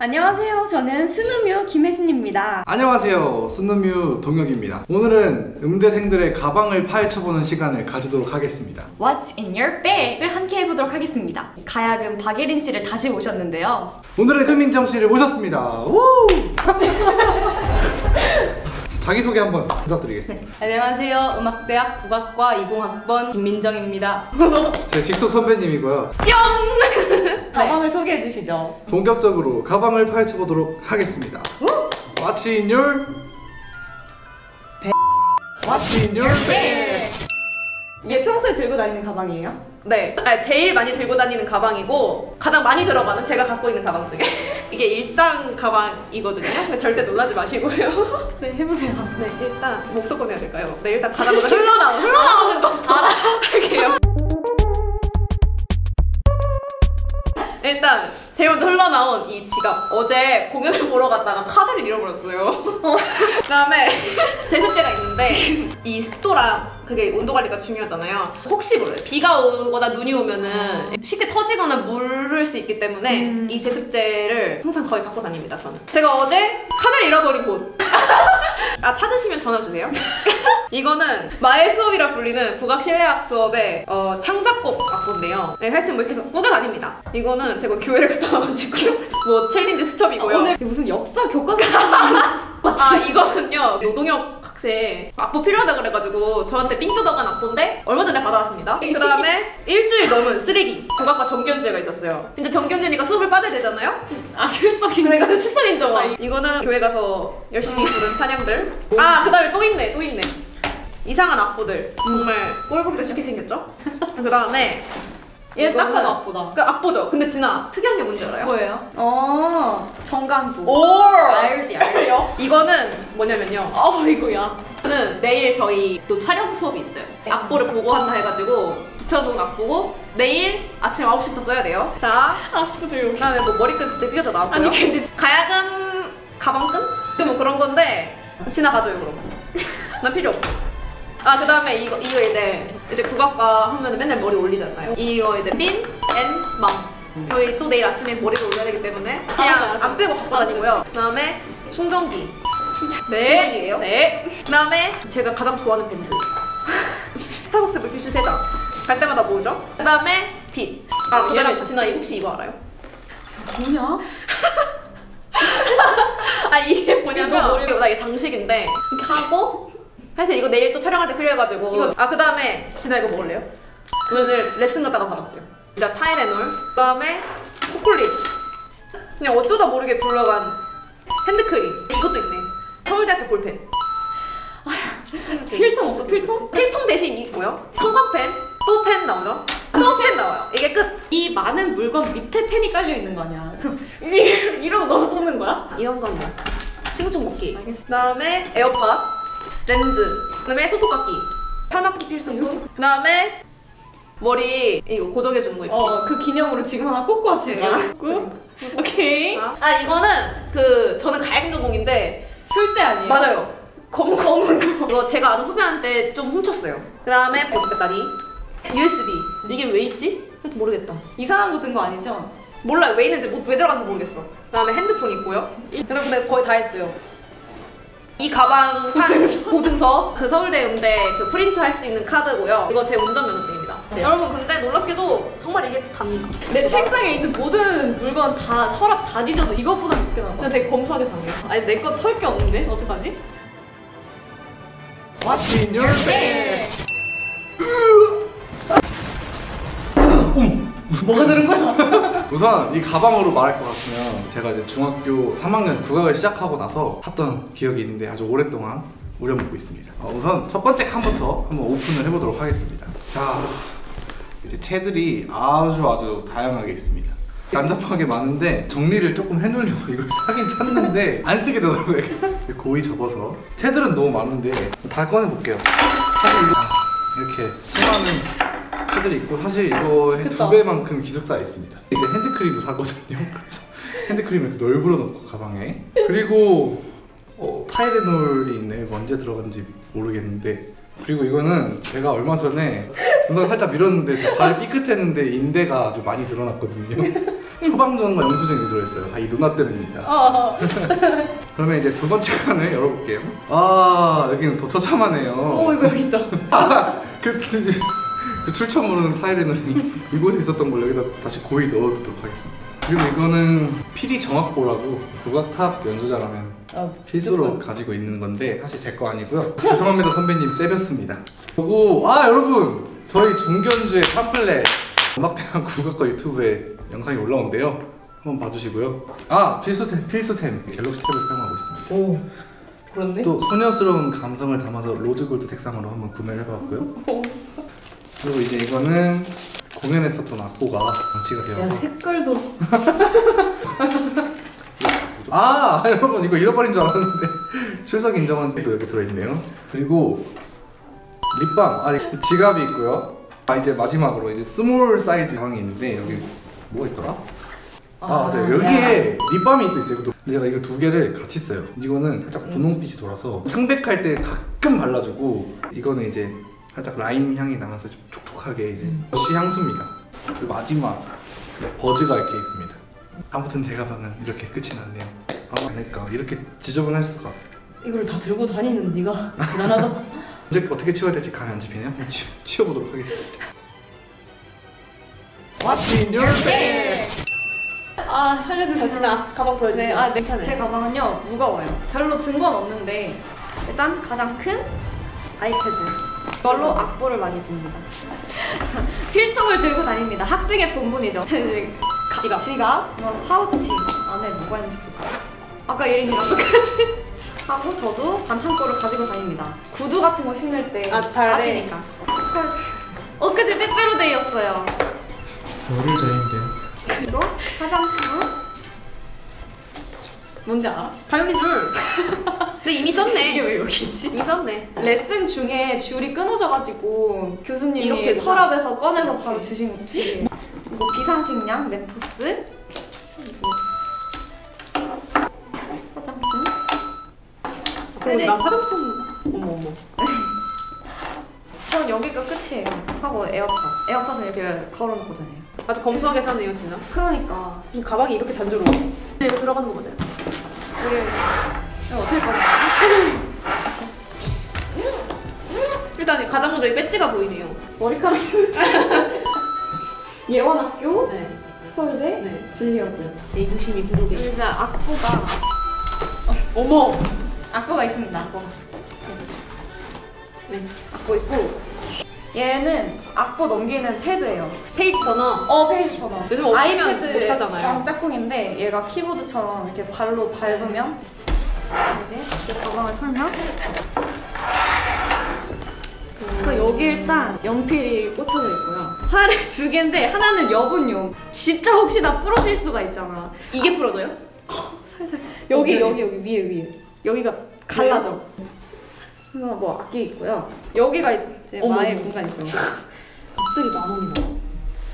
안녕하세요. 저는 스누뮤 김혜신입니다. 안녕하세요. 스누뮤 동혁입니다. 오늘은 음대생들의 가방을 파헤쳐보는 시간을 가지도록 하겠습니다. What's in your bag을 함께 해보도록 하겠습니다. 가야금 박예린 씨를 다시 모셨는데요. 오늘은 흐민정 씨를 모셨습니다. 우! 자기소개 한번 부탁드리겠습니다. 안녕하세요. 음악대학 국악과 20학번 김민정입니다. 제 직속 선배님이고요. 가방을 소개해 주시죠. 본격적으로 가방을 파헤쳐보도록 하겠습니다. What's in your What's in your bag? 이게 평소에 들고 다니는 가방이에요? 네, 아, 제일 많이 들고 다니는 가방이고 가장 많이 들어가는 제가 갖고 있는 가방 중에 이게 일상 가방이거든요. 절대 놀라지 마시고요. 네, 해보세요. 네, 일단 뭐부터 꺼내야 될까요? 네, 일단 가자마자 흘러나오는 흘러나오는 것부터 알아서 할게요. 일단 제일 먼저 흘러나온 이 지갑 어제 공연을 보러 갔다가 카드를 잃어버렸어요 그 다음에 제습제가 있는데 이 습도랑 그게 온도 관리가 중요하잖아요 혹시 몰라요 비가 오거나 눈이 오면은 쉽게 터지거나 무를 수 있기 때문에 이 제습제를 항상 거의 갖고 다닙니다 저는 제가 어제 카드를 잃어버린 곳 아 찾으시면 전화 주세요. 이거는 마의 수업이라 불리는 국악 실내악 수업의 어, 창작곡 악보인데요. 네, 하여튼 뭐 이렇게 해서 꾸겨 다닙니다. 이거는 제가 교회를 갔다 와가지고요. 뭐 챌린지 수첩이고요. 오늘 무슨 역사 교과서 아 이거는요 노동혁 학생 악보 필요하다 그래가지고 저한테 삥 뜯어간 악보인데 얼마 전에 받아왔습니다. 그 다음에 일주일 넘은 쓰레기 국악과 정견제가 있었어요. 이제 정견제니까 수업을 빠져야 되잖아요? 아, 출석인 그래가지고 출석 인정화 이거는 교회 가서 열심히 부른 찬양들. 아 그 다음에 또 있네 또 있네. 이상한 악보들. 정말 꼴보기도 쉽게 생겼죠? 그 다음에 얘 봐도 악보다. 그 악보죠 근데 진아 특이한 게 뭔지 알아요? 뭐예요? 어, 정강부. 오 알지, 알지. 이거는 뭐냐면요 어, 이거야. 저는 내일 저희 또 촬영 수업이 있어요. 악보를 보고 한다 해가지고 붙여놓은 악보고 내일 아침 9시부터 써야 돼요. 자, 악보 들고. 그다음에 뭐 머리끈 그때 삐어져 나왔고요. 아니, 근데 가야금 가방끈? 그뭐 그런 건데 지나가줘요 그럼. 난 필요 없어. 아 그다음에 이거 이거 이제 이제 국악과 하면 맨날 머리 올리잖아요. 이거 이제 핀, 앤, 맘. 저희 또 내일 아침에 머리를 올려야 되기 때문에 그냥. 안 빼고 갖고 다니고요. 그다음에 충전기. 네. 주방이에요? 네. 그다음에 제가 가장 좋아하는 밴드 스타벅스 물티슈 3장 갈 때마다 모으죠 그다음에 빛 아 그다음에 얘랑 진아 이 혹시 이거 알아요? 뭐냐? 아 이게 뭐냐면 나 이게 장식인데 이렇게 하고 하여튼 이거 내일 또 촬영할 때 필요해가지고 이거- 아 그다음에 진아 이거 먹을래요? 오늘 레슨 갔다가 받았어요 이제 타이레놀 그다음에 초콜릿 그냥 어쩌다 모르게 굴러간 핸드크림 이것도 있네 서울대학교 볼펜 필통 없어, 필통? 필통 대신 있고요. 형광펜, 또 펜 나오죠? 또 펜 나와요. 이게 끝. 이 많은 물건 밑에 펜이 깔려 있는 거 아니야? 그럼 이- 이러고 넣어서 뽑는 거야? 이런 건 뭐? 신궁충 먹기. 알겠어. 그다음에 에어팟, 렌즈. 그다음에 손톱깎이. 현악기 필수품. 그다음에 머리 이거 고정해 주는 거 있고. 어, 그 기념으로 지금 하나 꽂고 합시다. 네. 꽂고. 오케이. 자, 아 이거는 그 저는 가야금 전공인데 술대 아니에요? 맞아요. 검은 검은 거. 이거 제가 아는 후배한테 좀 훔쳤어요. 그 다음에 배터 배터리, USB. 이게 왜 있지? 모르겠다. 이상한 거 든 거 아니죠? 몰라요 왜 있는지 뭐- 왜 들어갔는지 모르겠어 그 다음에 핸드폰 있고요 여러분 내가 거의 다 했어요 이 가방 산 보증서. 보증서 그 서울대 음대 그 프린트 할 수 있는 카드고요 이거 제 운전면허증입니다 네. 여러분 근데 놀랍게도 정말 이게 답니다 내 책상에 있는 모든 물건 다 서랍 다 뒤져도 이것보다 적게 나와. 진짜 되게 검소하게 사네요 아니 내 거 털 게 없는데 어떡하지? What's in your bag? 뭐가 들은 거야? 우선 이 가방으로 말할 것 같으면 제가 이제 중학교 3학년 국악을 시작하고 나서 탔던 기억이 있는데 아주 오랫동안 우려먹고 있습니다. 어, 우선 첫 번째 칸부터 한번 오픈을 해보도록 하겠습니다. 자, 이제 채들이 아주 아주 다양하게 있습니다. 난잡하게 많은데 정리를 조금 해놓으려고 이걸 사긴 샀는데 안 쓰게 되더라고요. 고이 접어서 채들은 너무 많은데 다 꺼내볼게요. 이렇게 수많은 채들이 있고 사실 이거. 두 배만큼 기숙사에 있습니다. 이제 핸드크림도 사거든요. 그래서 핸드크림을 이렇게 널브러 놓고 가방에 그리고 어, 타이레놀이 있네. 언제 들어간지 모르겠는데 그리고 이거는 제가 얼마 전에 운동 살짝 밀었는데 저 발이 삐끗했는데 인대가 아주 많이 늘어났거든요. 처방전과 영수증이 들어있어요. 다 이 누나 때문입니다. 어. 그러면 이제 두 번째 칸을 열어볼게요. 아 여기는 더 처참하네요. 오 이거 여기 있다. 그, 그 출처 모르는 타이레놀이 이곳에 있었던 걸 여기다 다시 고이 넣어두도록 하겠습니다. 그리고 이거는 피리 정확보라고 국악탑 연주자라면 아, 필수로 가지고 있는 건데 사실 제 거 아니고요. 죄송합니다 선배님 세볐습니다. 그리고 아 여러분 저희 정견주의 팜플렛 음악대학 국악과 유튜브에 영상이 올라온대요. 한번 봐주시고요. 아 필수템 필수템 갤럭시 탭을 사용하고 있습니다. 오. 그렇네. 또 소녀스러운 감성을 담아서 rose gold 색상으로 한번 구매를 해봤고요. 그리고 이제 이거는 공연에 썼던 악보가 방치가 야 되어서 색깔도. 아 여러분 이거 잃어버린 줄 알았는데 출석 인정원도 여기 들어있네요. 그리고 립밤 아니 지갑이 있고요. 아 이제 마지막으로 이제 small 사이즈 가방이 있는데 여기 뭐가 있더라? 아, 네 여기에 립밤이 또 있어요. 제가 이거 두 개를 같이 써요. 이거는 살짝 분홍빛이 돌아서 창백할 때 가끔 발라주고 이거는 이제 살짝 라임 향이 나면서 좀 촉촉하게 이제 시 향수입니다. 그리고 마지막 버즈가 이렇게 있습니다. 아무튼 제 가 방은 이렇게 끝이 났네요. 아, 그러니까 이렇게 지저분할 수가. 이걸 다 들고 다니는 네가 대단하다. 이제 어떻게 치워야 될지 감이 안 잡히네요. 한번 치, 치워보도록 하겠습니다. What's in your bag? 아 살려주세요. 진아 가방 보여주세요. 네, 아, 네. 괜찮아요. 제 가방은요 무거워요. 별로 든 건 없는데 일단 가장 큰 아이패드. 이걸로 악보를 많이 봅니다. 자, 필통을 들고 다닙니다. 학생의 본분이죠. 지갑. 지갑, 이건 파우치 안에 뭐가 있는지 볼까요? 아까 예린이 똑같은 하고 저도 반창고를 가지고 다닙니다. 구두 같은 거 신을 때 아, 발에. 빠지니까. 엊그제 빼빼로데이였어요. 열흘 전인데요. 그리고 화장품. 뭔지 알아? 바이올린 줄. 근데 이미 이게 썼네. 왜 여기지? 이미 썼네. 레슨 중에 줄이 끊어져가지고 교수님이 이렇게 서랍에서 꺼내서 이렇게. 바로 주신 줄. 그리고 비상식량, 화장품. 쓰레기. 나 화장품. 어머 어머. 전 여기가 끝이에요. 하고 에어팟. 에어팟은 이렇게 걸어놓고 다녀요. 아주 검소하게 사네요 진아. 그러니까 무슨 가방이 이렇게 단조로워. 네 이거 들어가는 거 맞아요. 이거 어떻게 꺼내? 일단 가장 먼저 이 배지가 보이네요. 머리카락이 예원학교, 네. 서울대, 네. 줄리어드. 애교심이 부족해. 일단 악보가 어머. 악보가 있습니다. 악보. 네. 악보 있고 얘는 악보 넘기는 페달이에요. page turner. 어 page turner. 요즘 없으면 아이패드 못 하잖아요. 랑 짝꿍인데 얘가 키보드처럼 이렇게 발로 밟으면 이제 이 가방을 털면 그 여기 일단 연필이 꽂혀져 있고요. 팔에 두 개인데 하나는 여분용. 진짜 혹시 나 부러질 수가 있잖아. 이게 풀어져요? 살살 여기 어, 여기 여기 위에 위에 여기가 갈라져. 그래서 뭐 악기 있고요. 여기가 이 제 어머, 마의 어머. 공간이죠. 갑자기 만 원이나.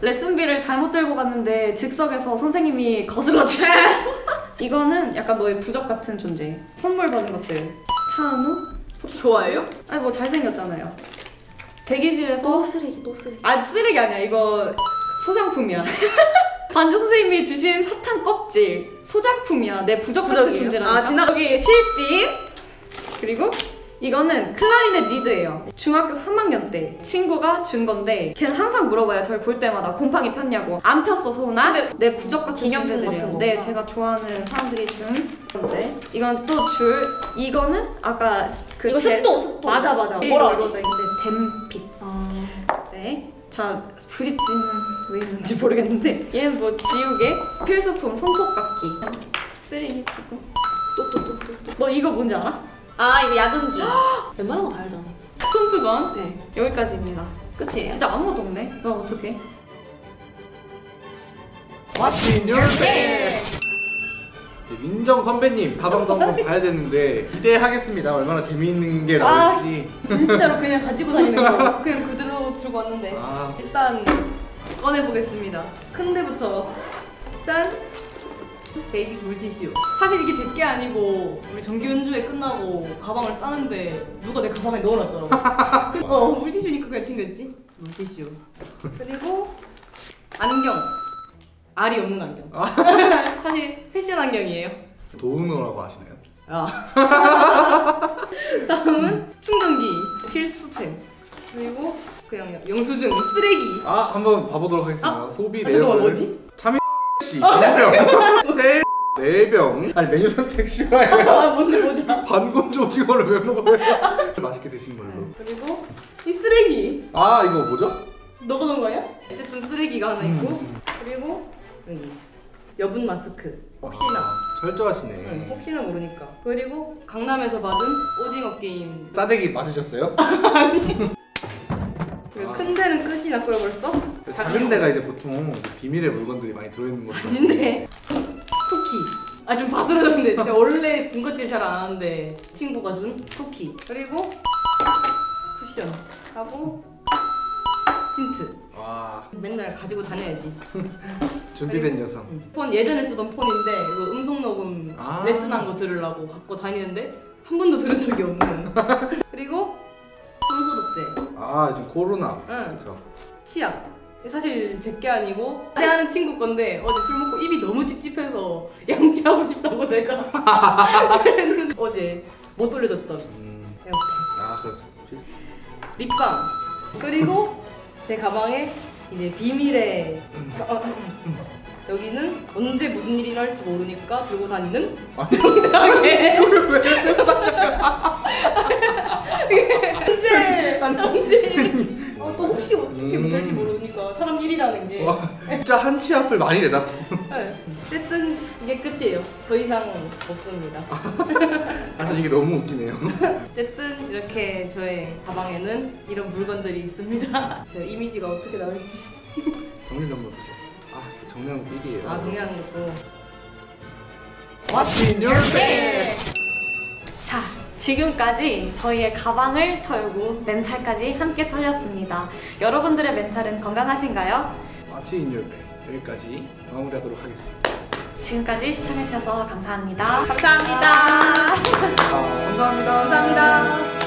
레슨비를 잘못 들고 갔는데 즉석에서 선생님이 거슬러 주셔. 이거는 약간 너의 부적 같은 존재. 선물 받은 것들. 차은우? 좋아해요? 아니 뭐 잘생겼잖아요. 대기실에서 또 쓰레기 또 쓰레기. 아 쓰레기 아니야 이거 소장품이야. 반주 선생님이 주신 사탕 껍질 소장품이야 내 부적 같은 부적이에요? 존재라니까. 아, 지나- 여기 실핀 그리고 이거는 클라리넷 리드예요. 중학교 3학년 때 친구가 준 건데 걔는 항상 물어봐요. 저를 볼 때마다 곰팡이 폈냐고. 안 폈어. 근데 내 부적 같은 기념품. 같은 네, 거구나. 제가 좋아하는 사람들이 준 건데 이건 또 줄. 이거는 아까 그 이거 제- 습도, 습도. 맞아 맞아. 뭐라 하지? 이루어져 있는데 댐빛. 아. 네. 자, 브릿지는 왜 있는지 모르겠는데 얘는 뭐 지우개, 필수품, 손톱깎이, 쓰레기 그리고 또또또또 또. 너 이거 뭔지 알아? 아 이거 야근기. 웬만한 거 다 알잖아. 손수건 네. 여기까지입니다. 끝이에요. 진짜 아무것도 없네. 나 어떡해? What's in your bag? 민정 선배님 가방도 한번 봐야 되는데 기대하겠습니다. 얼마나 재미있는 게 나올지. 진짜로 그냥 가지고 다니는 거. 그냥 그대로 들고 왔는데. 아, 일단 꺼내 보겠습니다. 큰 데부터. 일단 베이직 물티슈. 사실 이게 제게 아니고 우리 정기 연주회 끝나고 가방을 싸는데 누가 내 가방에 넣어놨더라고. 어 물티슈니까 그냥 챙겼지. 물티슈. 그리고 안경. 알이 없는 안경. 사실 패션 안경이에요. 도우노라고 하시나요? 아. 다음은 충전기 필수템. 그리고 그냥 영수증 쓰레기. 아 한번 봐보도록 하겠습니다. 소비 아, 잠깐만 내역을 뭐지? 씨 2병 대 4병 아니 메뉴 선택 싫어요 아 뭔데 보자. 반건조 오징어를 왜 먹어요? 맛있게 드신 걸로 그리고 이 쓰레기. 아 이거 뭐죠? 너가 넣은 거 아니야? 어쨌든 쓰레기가 하나 있고 그리고 여기 여분 마스크. 혹시나. 아, 철저하시네 응, 혹시나 모르니까. 그리고 강남에서 받은 오징어 게임. 싸대기 맞으셨어요? 그리고 아. 큰 데는 끝이 났고요 벌써. 작은 데가 이제 보통 비밀의 물건들이 많이 들어있는 곳이죠 아닌데 쿠키. 아 좀 바스러졌는데 제가 원래 군것질 잘 안 하는데 친구가 준 쿠키 그리고 쿠션 하고 틴트 와 맨날 가지고 다녀야지. 준비된 그리고- 여성 응. 폰 예전에 쓰던 폰인데 그 음성 녹음 아. 레슨한 거 들으려고 갖고 다니는데 한 번도 들은 적이 없는. 그리고 손소독제, 아 지금 코로나 응. 그렇죠 치약. 사실 제게 아니고 어제 아는 친구 건데 어제 술 먹고 입이 너무 찝찝해서 양치하고 싶다고 내가 그랬는데 어제 못 돌려줬던 음, 아 그렇죠. 립밤. 그리고 제 가방에 이제 비밀의 어, 여기는 언제 무슨 일이 날지 모르니까 들고 다니는 명당에. 언제 언제 어, 또 혹시 어떻게 음. 못할지 모르니까 사람 일이라는 게. 와 진짜 한치 앞을 많이 내다. 네. 어쨌든 이게 끝이에요. 더 이상 없습니다. 아 이게 너무 웃기네요. 어쨌든 이렇게 저의 가방에는 이런 물건들이 있습니다. 제 이미지가 어떻게 나올지. 정리 한번 보세요. 아 정리하는 거 삐리예요. 아 정리하는 것도. What's in your bag? 네. 자, 지금까지 저희의 가방을 털고 멘탈까지 함께 털렸습니다. 여러분들의 멘탈은 건강하신가요? Your bag? 여기까지 마무리하도록 하겠습니다 지금까지 시청해주셔서 감사합니다. 감사합니다 아, 감사합니다 감사합니다